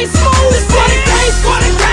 days, fool. It's 20 days,